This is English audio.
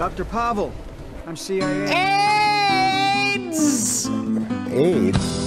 Dr. Pavel, I'm CIA. AIDS! AIDS?